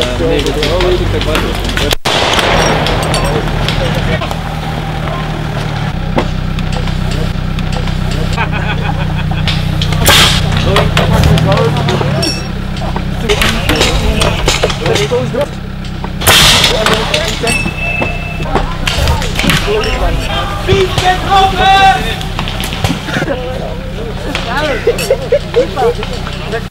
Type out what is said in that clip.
nee, het